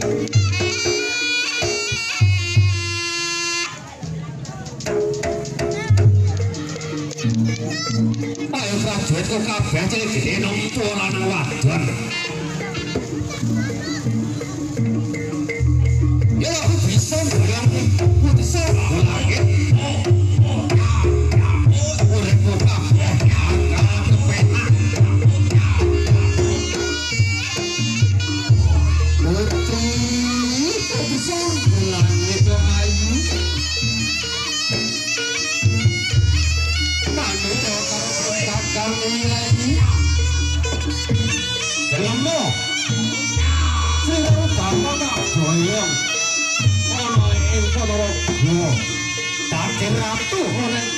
Дальше. Я хочу кафе, ты хрен, он রাম তো হলেন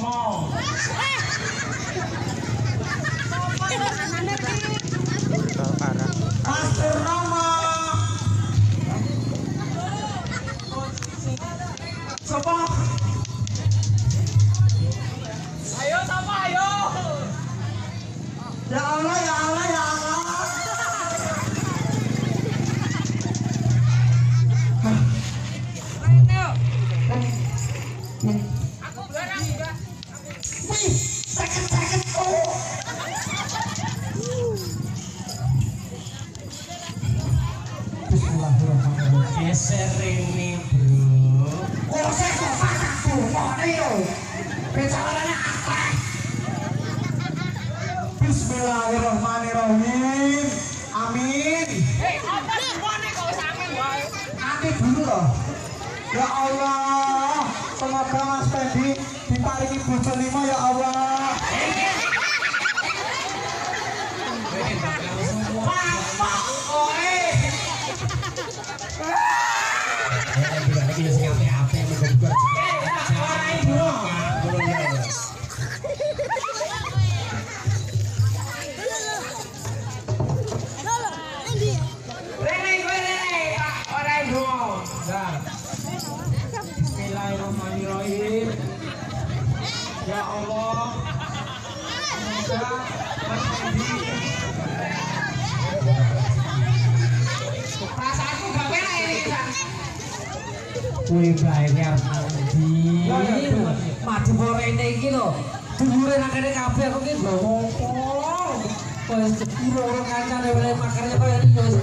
mom. Yo? Bicaranya apa? Bismillahirrahmanirrahim. Amin. Nanti dulu loh. Ya Allah, semoga Mas Fendi diparingi bojo lima ya Allah. Bapak Perasaanku gak enak ini kan. Kuwi bae ki arep ndi? Ya, ya, bener. Madhep rene iki lho. Dhuwure nang kene kabeh aku ki lho ngopo. Kaya sepuro kancane wae makarnya kaya iki wis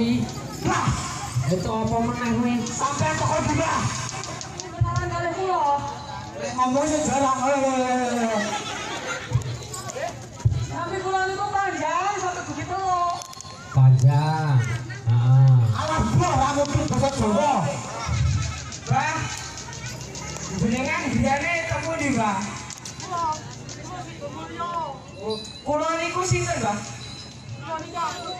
Kuwi? Lah, Itu apa meneh kuwi? sampai toko dura. Lek ngomong sih jarang. Panjang. Heeh. Alah rambut ki basa Jawa. Bah, jenengan biane temu di Mbah. Kulo niku sinten, Mbah?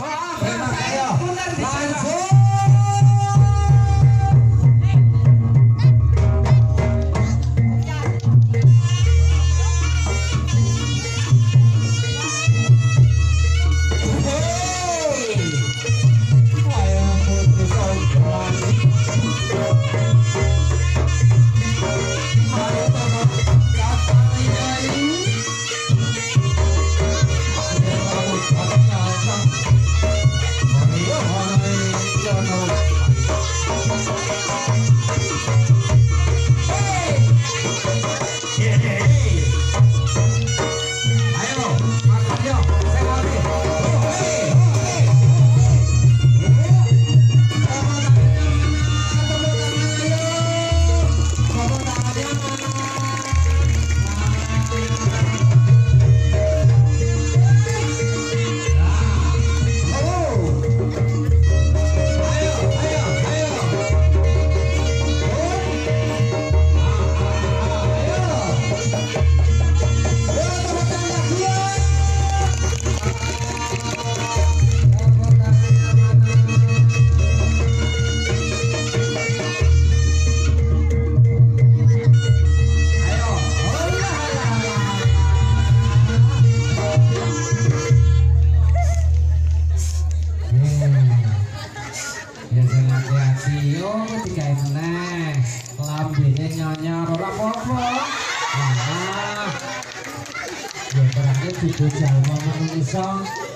Ya para que tu pecha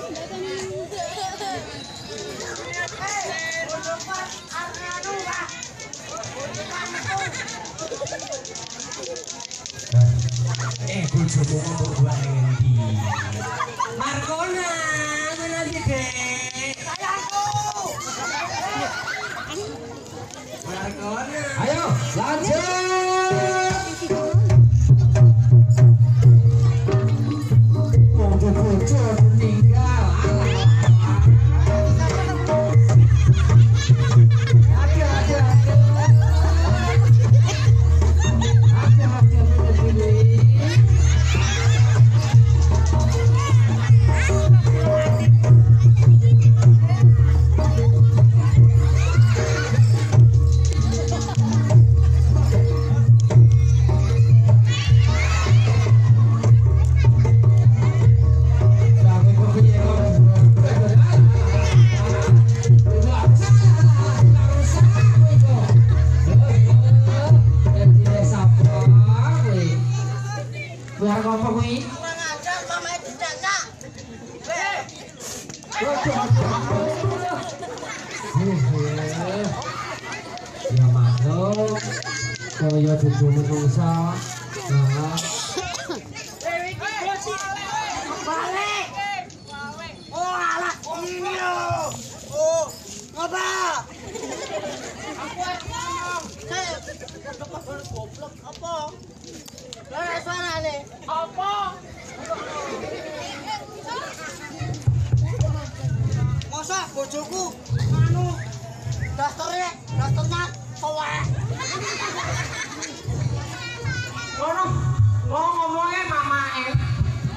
bojoku anu dasarnya dasarnya cowek. Ngono Mau ngomongnya mamae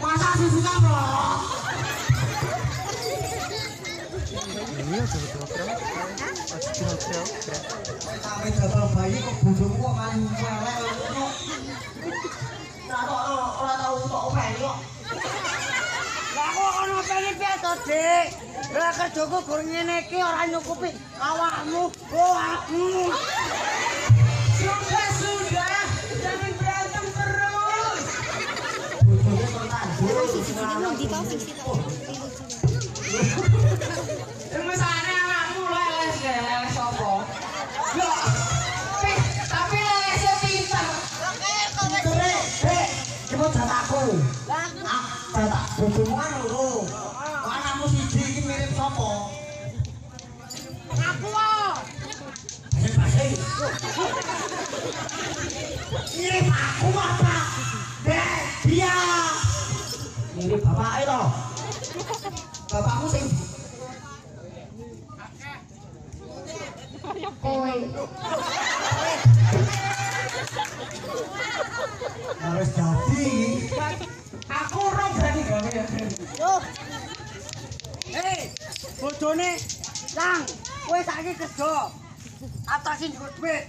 Masa susunya melorot. Iya, coba-coba keren. Aja kira-kira keren. Sampai gagal bayi kok bojomu kok malah melek ngono. Ora tau ora tau kok openi kok. Lah kok ono openi piye to, Dik? Lah kerjaku gur ngene iki ora nyukupi awakmu, awakmu. Sudah sudah. Jangan berantem terus. Bojone Mirip aku apa? Dek, dia. Mirip bapake to. Bapakmu sing harus jadi Aku ora berani gawe ya. Hei, bojone Lang, kowe saiki kerja. Atasin dhuwit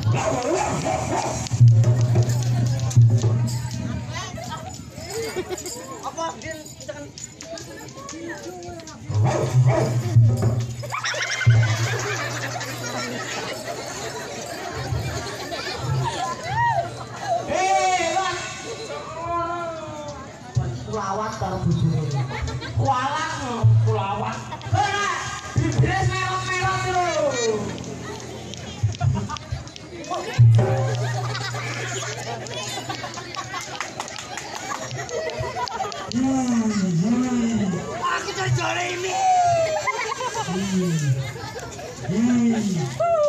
Apa eh lan kulawat karo bojone Kualat no, kulawat. Ora, bibres merah-merah terus. Woo!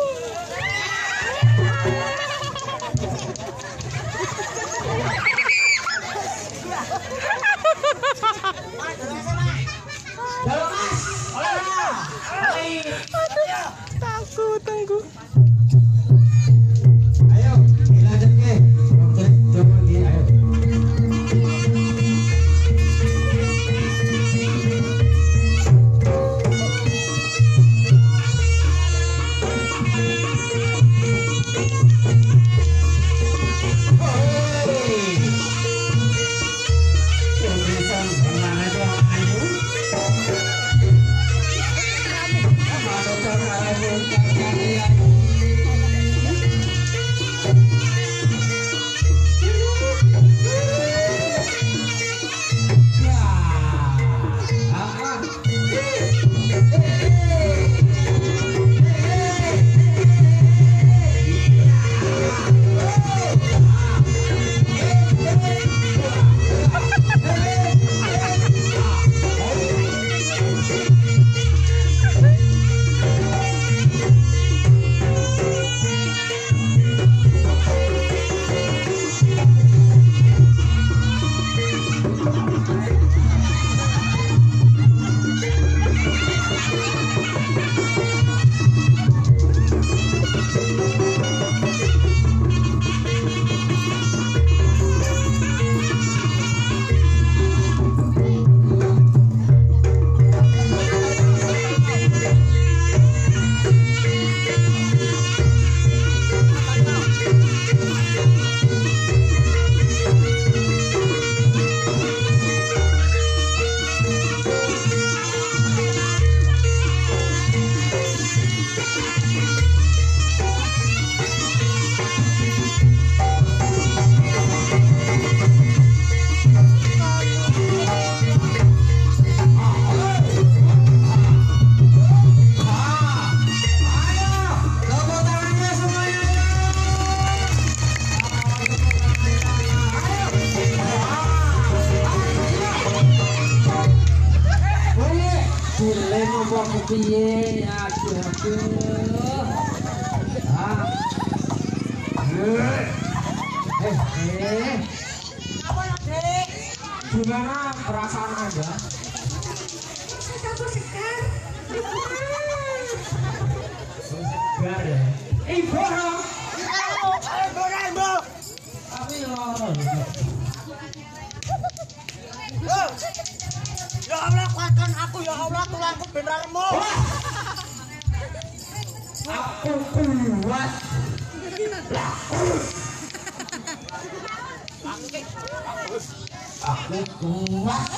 aku kuat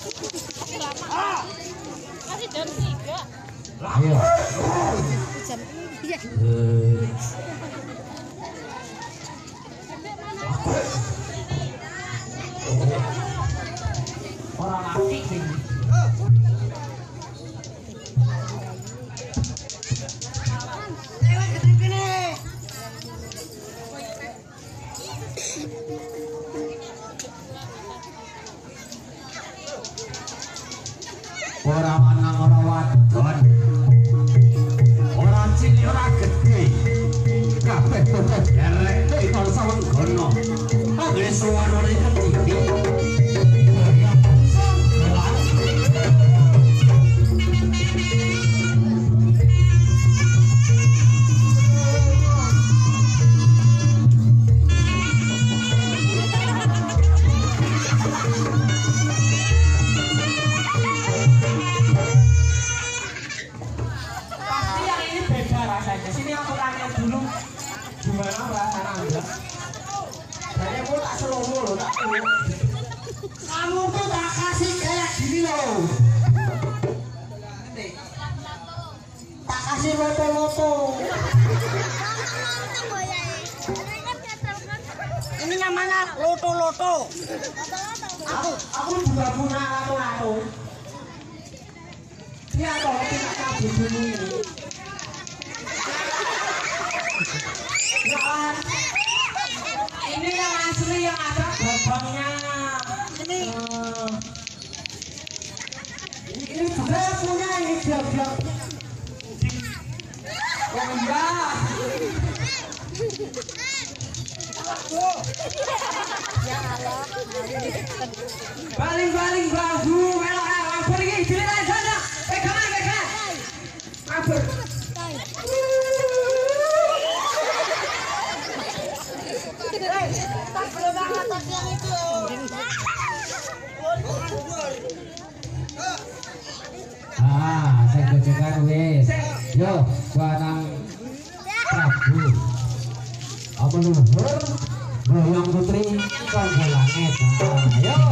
aku lama. masih jam tiga. Ayo. Jam tiga. Buang putri, kan langit. Ayo.